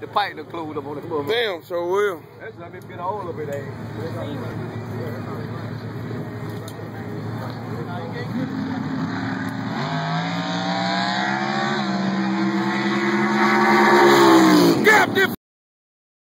the pipe to close up on the mother. Damn, so will. That's let me get all of it, eh?